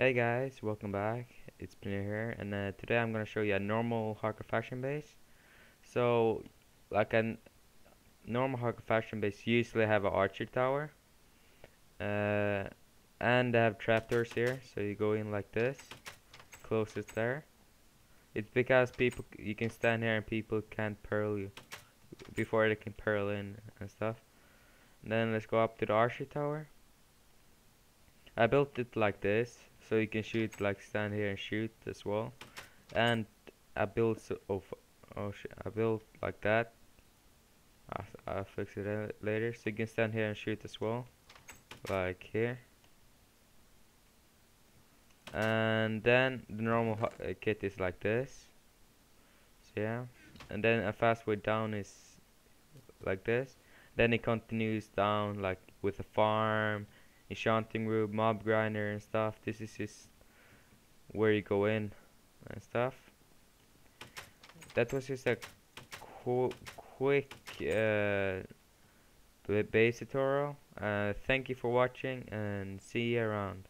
Hey guys, welcome back. It's Pneu here, and uh, today I'm gonna show you a normal hardcore faction base. So, like a normal hardcore faction base, usually have an archer tower, uh, and they have trapdoors here. So you go in like this, closest there. It's because people you can stand here and people can't pearl you before they can pearl in and stuff. then let's go up to the archer tower. I built it like this, so you can shoot like stand here and shoot as well. And I built so oh, oh shit, I built like that. I I'll fix it later, so you can stand here and shoot as well, like here. And then the normal uh, kit is like this. So yeah, and then a fast way down is like this. Then it continues down like with a farm enchanting room, mob grinder and stuff. This is just where you go in and stuff. That was just a qu quick uh, base tutorial. Uh, thank you for watching and see you around.